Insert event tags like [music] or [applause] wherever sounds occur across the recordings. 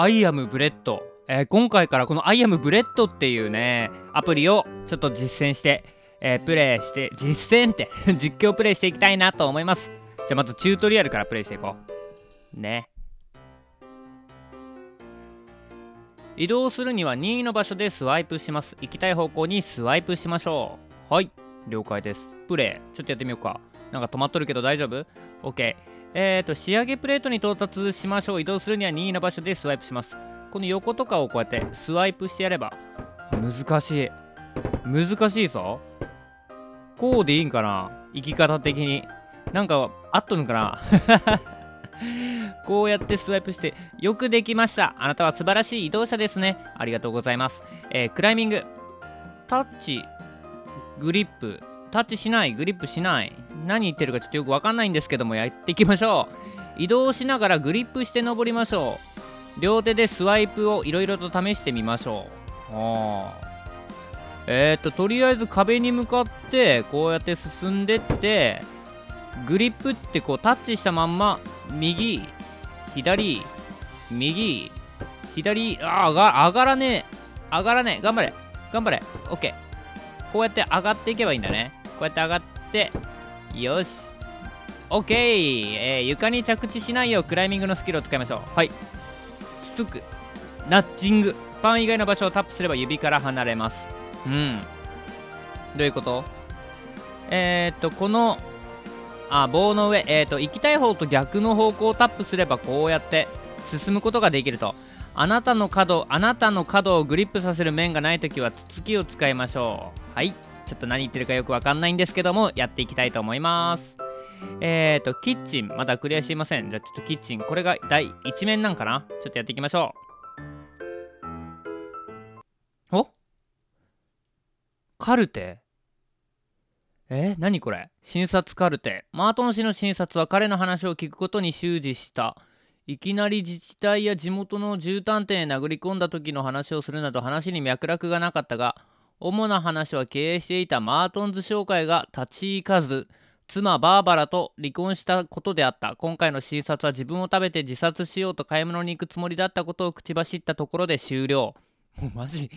I am Bread、えー、今回からこの I am Bread っていうねアプリをちょっと実践して、えー、プレイして実践って [laughs] 実況プレイしていきたいなと思います。じゃあまずチュートリアルからプレイしていこう。ね。移動するには任意の場所でスワイプします。行きたい方向にスワイプしましょう。はい。了解です。プレイ。ちょっとやってみようか。なんか止まっとるけど大丈夫 ?OK えーと、仕上げプレートに到達しましょう。移動するには2位の場所でスワイプします。この横とかをこうやってスワイプしてやれば。難しい。難しいぞ。こうでいいんかな？生き方的に。なんか、あっとるんかな？[laughs] こうやってスワイプして、よくできました。あなたは素晴らしい移動者ですね。ありがとうございます。えー、クライミング。タッチ、グリップ、タッチしない、グリップしない。何言ってるかちょっとよくわかんないんですけども、やっていきましょう。移動しながらグリップして登りましょう。両手でスワイプをいろいろと試してみましょう。あえー、っと、とりあえず壁に向かって、こうやって進んでって、グリップってこうタッチしたまんま、右、左、右、左、あ上が上がらねえ。上がらねえ。頑張れ。頑張れ。オッケー。こうやって上がっていけばいいんだね。こうやって上がってよし。OK、えー、床に着地しないようクライミングのスキルを使いましょう。はい。つつく。ナッジング。パン以外の場所をタップすれば指から離れます。うん。どういうこと？えー、っとこのあ棒の上。えー、っと行きたい方と逆の方向をタップすればこうやって進むことができると。あなたの角あなたの角をグリップさせる面がないときはつつきを使いましょう。はいちょっと何言ってるかよくわかんないんですけども、やっていきたいと思います。えっ、ー、と、キッチン、まだクリアしていません。じゃあちょっとキッチン、これが第1面なんかな？ちょっとやっていきましょう。お？カルテ？え？何これ？診察カルテ。マートン氏の診察は彼の話を聞くことに終始した。いきなり自治体や地元の絨毯店へ殴り込んだ時の話をするなど話に脈絡がなかったが、主な話は経営していたマートンズ商会が立ち行かず妻バーバラと離婚したことであった。今回の診察は自分を食べて自殺しようと買い物に行くつもりだったことを口走ったところで終了。もうマジ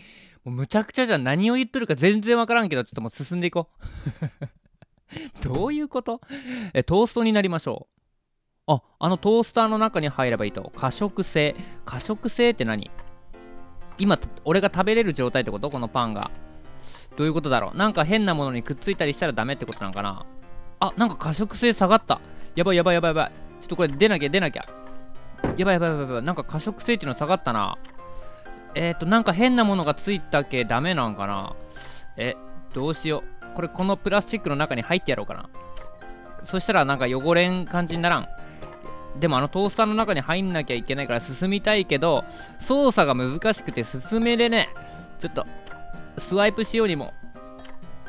もうむちゃくちゃじゃん何を言ってるか全然わからんけどちょっともう進んでいこう。[laughs] どういうこと？えトーストになりましょう。ああのトースターの中に入ればいいと。可食性。可食性って何？今俺が食べれる状態ってこと？このパンが。どういうことだろう？なんか変なものにくっついたりしたらダメってことなのかな？あ、なんか可食性下がった。やばいやばいやばいやばい。ちょっとこれ出なきゃ出なきゃ。やばいやばいやばいやばい。なんか可食性っていうの下がったな。えっ、ー、と、なんか変なものがついたけダメなんかな？え、どうしよう。これこのプラスチックの中に入ってやろうかな。そしたらなんか汚れん感じにならん。でもあのトースターの中に入んなきゃいけないから進みたいけど、操作が難しくて進めれねえ。ちょっと、スワイプしようにも。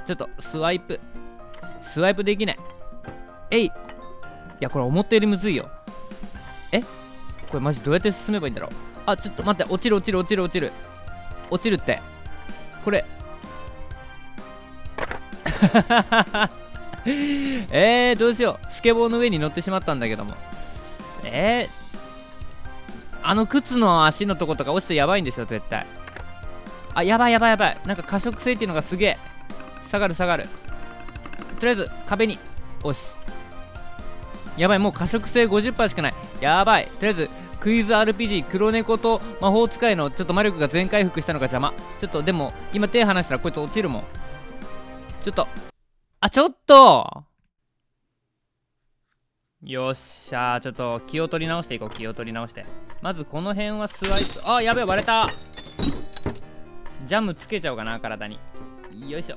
ちょっと、スワイプ。スワイプできない。えい。いや、これ思ったよりむずいよ。え？これマジどうやって進めばいいんだろうあ、ちょっと待って。落ちる落ちる落ちる落ちる。落ちるって。これ。[laughs] えー、どうしよう。スケボーの上に乗ってしまったんだけども。えー、あの靴の足のとことか落ちてやばいんですよ、絶対。あ、やばいやばいやばい。なんか可食性っていうのがすげえ。下がる下がる。とりあえず壁に。おし。やばい、もう可食性50%しかない。やばい。とりあえず、クイズ RPG 黒猫と魔法使いのちょっと魔力が全回復したのが邪魔。ちょっとでも、今手離したらこいつ落ちるもん。ちょっと。あ、ちょっとよっしゃちょっと気を取り直していこう、気を取り直して。まずこの辺はスワイプ。あ、やべえ、割れたジャムつけちゃおうかな、体に。よいしょ。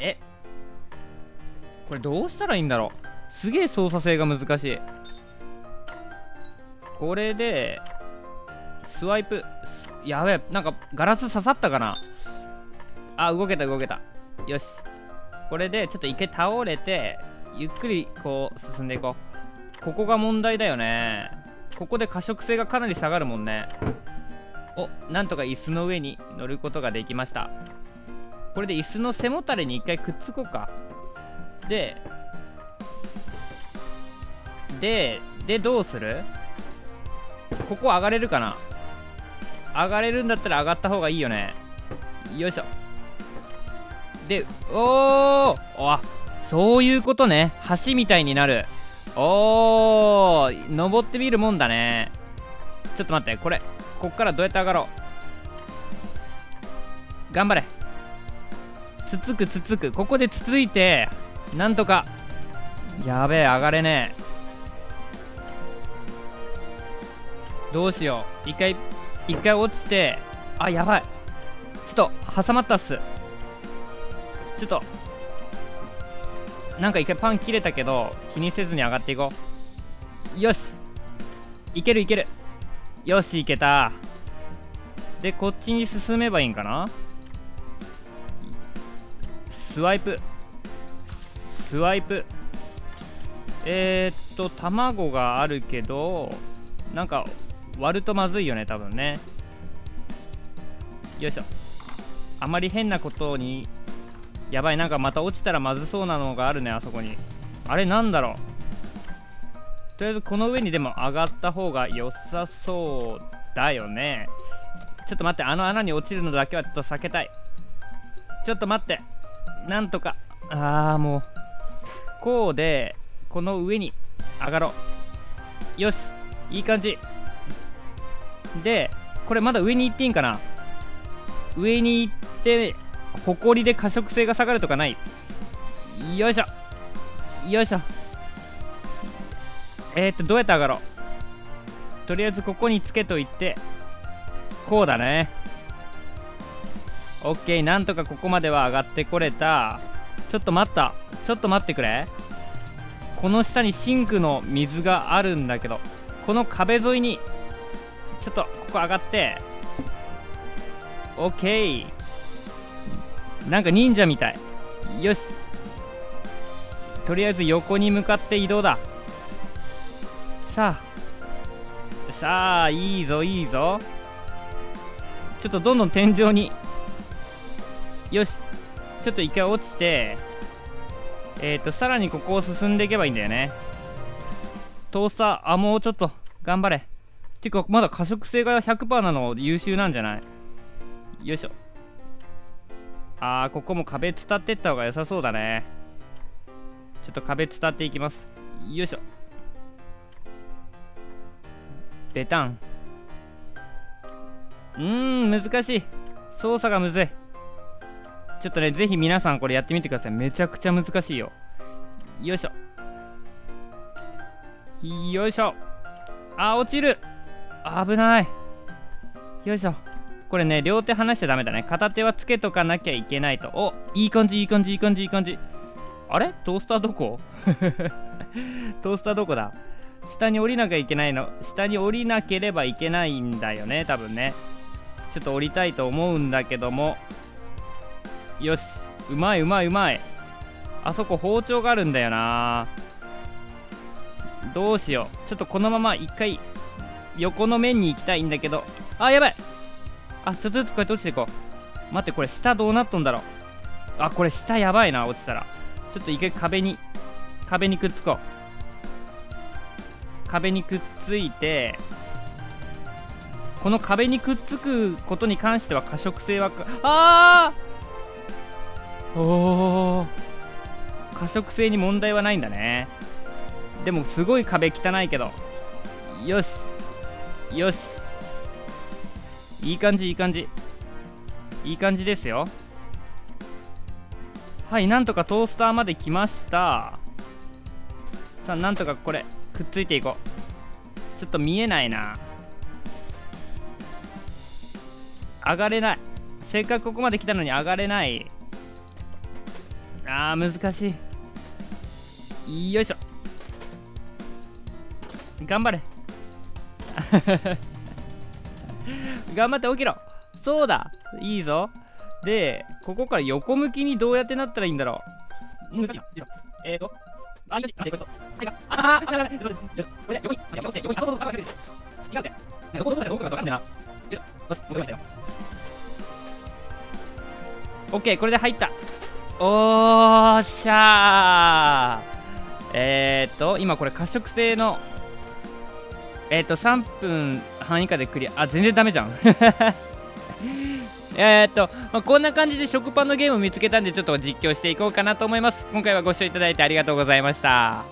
え？これどうしたらいいんだろう？すげえ操作性が難しい。これで、スワイプ、やべえ、なんかガラス刺さったかな？あ、動けた動けた。よし。これでちょっと一回倒れて、ゆっくりこう進んでいこう。ここが問題だよね。ここで可食性がかなり下がるもんね。おなんとか椅子の上に乗ることができました。これで椅子の背もたれに一回くっつこうか。でででどうする？ここ上がれるかな？上がれるんだったら上がった方がいいよね。よいしょ。でおー！あそういうことね。橋みたいになる。おー！登ってみるもんだね。ちょっと待ってこれ。こっからどうやって上がろう？頑張れ。つつくつつく。ここでつついてなんとか。やべえ上がれねえ。どうしよう。一回一回落ちて。あやばい。ちょっと挟まったっす。ちょっと。なんか一回パン切れたけど気にせずに上がっていこう。よし。いけるいける。よしいけた。でこっちに進めばいいんかな？スワイプ。スワイプ。えー、っと卵があるけどなんか割るとまずいよね多分ね。よいしょ。あまり変なことにやばいなんかまた落ちたらまずそうなのがあるねあそこに。あれなんだろう？とりあえずこの上にでも上がった方が良さそうだよね。ちょっと待ってあの穴に落ちるのだけはちょっと避けたい。ちょっと待って。なんとか。ああもう。こうでこの上に上がろう。よし。いい感じ。でこれまだ上に行っていいんかな。上に行って埃で可食性が下がるとかない。よいしょ。よいしょ。えー、っとどうやって上がろう？とりあえずここにつけといてこうだね。オッケー。なんとかここまでは上がってこれた。ちょっと待った。ちょっと待ってくれ。この下にシンクの水があるんだけどこの壁沿いにちょっとここ上がって。オッケー。なんか忍者みたい。よし。とりあえず横に向かって移動だ。さあ。さあいいぞいいぞ。ちょっとどんどん天井に。よし。ちょっと一回落ちて。えっ、ー、とさらにここを進んでいけばいいんだよね。トースターあもうちょっと。頑張れ。てかまだ可食性が100%なの優秀なんじゃない？よいしょ。あーここも壁伝ってった方が良さそうだね。ちょっと壁伝っていきます。よいしょ。ベタンうーん難しい。操作がむずい。ちょっとねぜひ皆さんこれやってみてください。めちゃくちゃ難しいよ。よいしょ。よいしょ。あ落ちる。危ない。よいしょ。これね両手離しちゃダメだね。片手はつけとかなきゃいけないと。おいい感じいい感じいい感じいい感じ。あれ？トースターどこ？[laughs] トースターどこだ？下に降りなきゃいけないの。下に降りなければいけないんだよね多分ね。ちょっと降りたいと思うんだけども。よし。うまいうまいうまい。あそこ包丁があるんだよな。どうしよう。ちょっとこのまま一回横の面に行きたいんだけど。あやばい。あちょっとずつこうやって落ちていこう。待ってこれ下どうなっとんだろう。あこれ下やばいな落ちたら。ちょっと一回壁に壁にくっつこう。壁にくっついてこの壁にくっつくことに関しては可食性はああおお可食性に問題はないんだね。でもすごい壁汚いけど。よし。よし。いい感じいい感じ。いい感じですよ。はいなんとかトースターまで来ました。さあなんとかこれ。くっついていこう。ちょっと見えないな。上がれない。せっかくここまで来たのに上がれない。あー難しい。よいしょ。頑張れ。[laughs] 頑張って起きろ。そうだ。いいぞ。でここから横向きにどうやってなったらいいんだろう。えーとあ、いいあ、これと。あ、あ、あ、あ、これ、横に、横に、横に、そうそうそう、違うって。どこどこでどこかわかんねえな。よし、戻りましたよ。オッケー、これで入った。おーしゃー。ええっ、と今これ可食性のえっ、と3分半以下でクリアあ全然ダメじゃんえーっと、まあ、こんな感じで食パンのゲームを見つけたんでちょっと実況していこうかなと思います。今回はご視聴いただいてありがとうございました。